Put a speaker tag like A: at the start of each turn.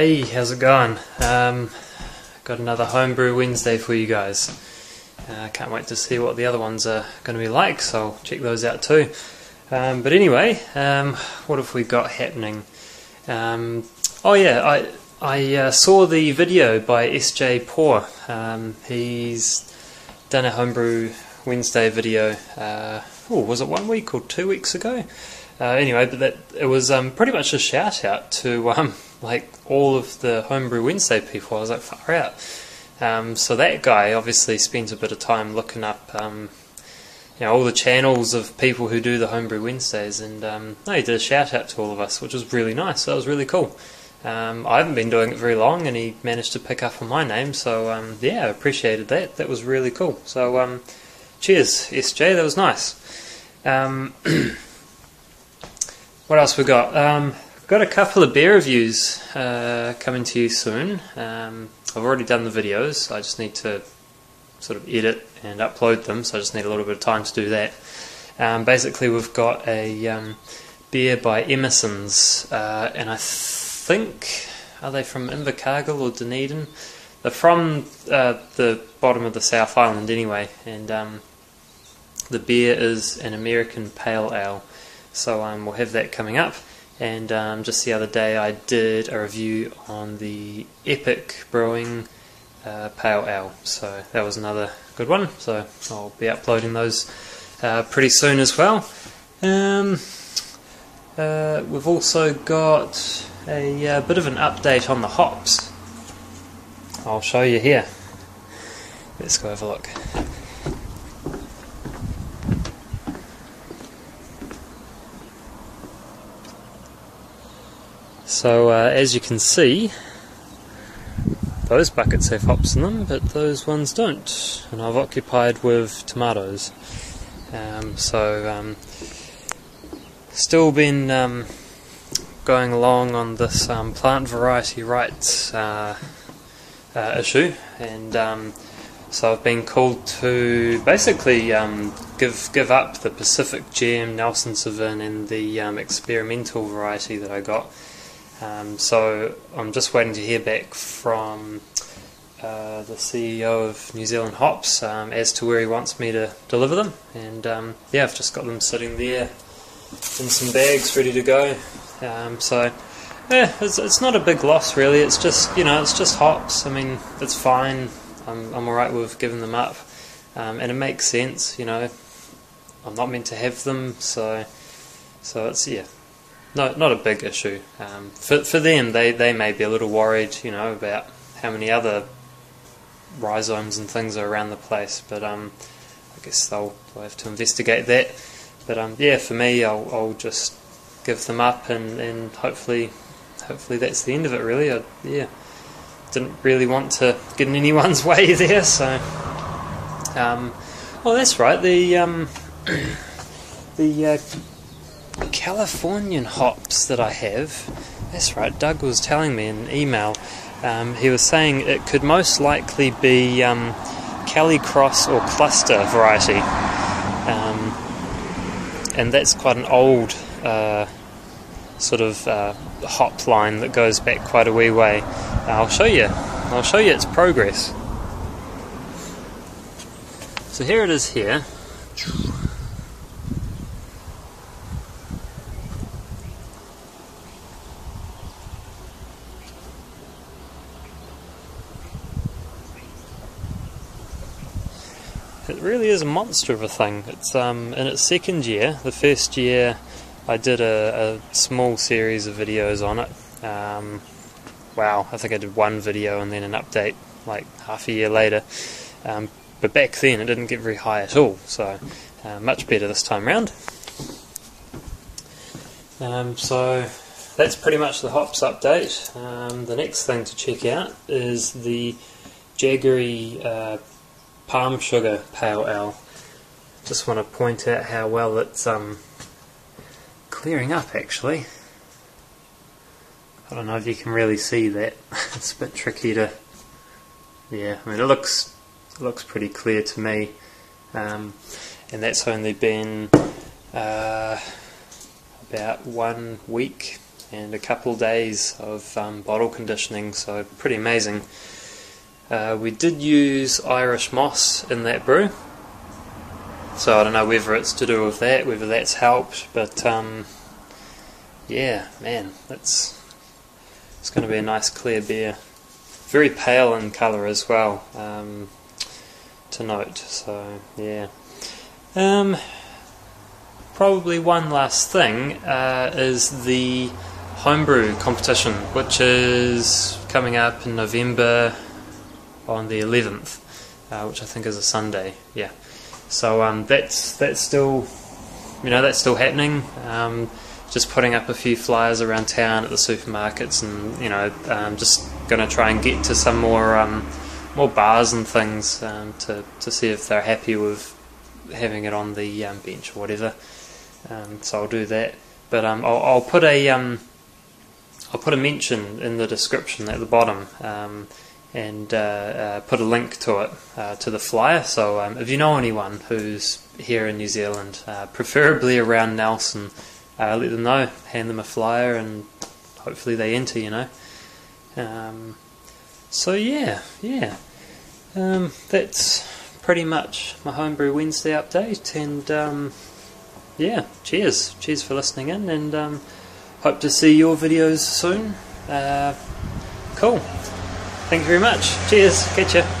A: Hey, how's it going? Um, got another homebrew Wednesday for you guys. I uh, can't wait to see what the other ones are going to be like, so I'll check those out too. Um, but anyway, um, what have we got happening? Um, oh yeah, I I uh, saw the video by SJ Porr. Um, he's done a homebrew Wednesday video. Uh, oh, was it one week or two weeks ago? Uh, anyway, but that it was um, pretty much a shout out to like all of the homebrew Wednesday people. I was like, far out. Um, so that guy obviously spends a bit of time looking up, um, you know, all the channels of people who do the homebrew Wednesdays, and um, no, he did a shout out to all of us, which was really nice. That was really cool. Um, I haven't been doing it very long, and he managed to pick up on my name, so um, yeah, I appreciated that. That was really cool. So um, cheers, SJ. That was nice. what else we got? Got a couple of beer reviews uh, coming to you soon. Um, I've already done the videos. I just need to sort of edit and upload them, so I just need a little bit of time to do that. Um, basically, we've got a um, beer by Emerson's, uh, and I think are they from Invercargill or Dunedin? They're from uh, the bottom of the South Island anyway, and um, the beer is an American Pale Ale. So um, we'll have that coming up. And um, just the other day, I did a review on the Epic Brewing uh, Pale Ale. So that was another good one. So I'll be uploading those uh, pretty soon as well. Um, uh, we've also got a, uh, bit of an update on the hops. I'll show you here. Let's go have a look. So uh, as you can see, those buckets have hops in them, but those ones don't. And I've occupied with tomatoes. Um, so um, still been um, going along on this um, plant variety rights uh, uh, issue, and um, so I've been called to basically um, give give up the Pacific Gem, Nelson Sauvin, and the experimental variety that I got. Um, so I'm just waiting to hear back from uh, the CEO of New Zealand Hops um, as to where he wants me to deliver them. And um, yeah, I've just got them sitting there in some bags ready to go. Um, so yeah, it's, it's not a big loss really. It's just you know it's just hops. I mean it's fine. I'm I'm alright with giving them up, um, and it makes sense. You know, I'm not meant to have them, so so it's yeah no, not a big issue. Um, for for them, they, they may be a little worried, you know, about how many other rhizomes and things are around the place. But um, I guess they'll, have to investigate that. But um, yeah, for me, I'll, I'll just give them up, and, and hopefully, hopefully that's the end of it. Really, I, yeah, didn't really want to get in anyone's way there. So, um, well, that's right. The um, the uh, Californian hops that I have. That's right, Doug was telling me in an email. Um, he was saying it could most likely be um, Calicross or Cluster variety. Um, and that's quite an old uh, sort of uh, hop line that goes back quite a wee way. I'll show you. I'll show you its progress. So here it is here. It really is a monster of a thing. It's um, in its second year. The first year I did a, a small series of videos on it. Um, wow, I think I did one video and then an update like half a year later. Um, but back then it didn't get very high at all, so uh, much better this time round. Um, so that's pretty much the hops update. Um, the next thing to check out is the Jaggery uh, palm sugar pale ale. Just want to point out how well it's um, clearing up actually. I don't know if you can really see that. it's a bit tricky to. Yeah, I mean it looks it looks pretty clear to me, um, and that's only been uh, about one week and a couple days of um, bottle conditioning, so pretty amazing. Uh, we did use Irish moss in that brew, so I don't know whether it's to do with that, whether that's helped, but um, yeah, man, that's it's going to be a nice clear beer. Very pale in colour as well, um, to note. So yeah. Um, probably one last thing uh, is the homebrew competition, which is coming up in November on the 11th, uh, which I think is a Sunday. Yeah, so um, that's that's still, you know, that's still happening. Um, just putting up a few flyers around town at the supermarkets, and you know, um, just going to try and get to some more um, more bars and things um, to to see if they're happy with having it on the um, bench or whatever. So I'll do that. But I'll, I'll, put a um, I'll put a mention in the description at the bottom and uh, uh, put a link to it uh, to the flyer. So um, if you know anyone who's here in New Zealand, uh, preferably around Nelson, uh, let them know. Hand them a flyer and hopefully they enter. You know. Um, so yeah, yeah. that's pretty much my homebrew Wednesday update and yeah, cheers. Cheers for listening in, and um, hope to see your videos soon. Uh, cool. Thank you very much. Cheers. Catch ya.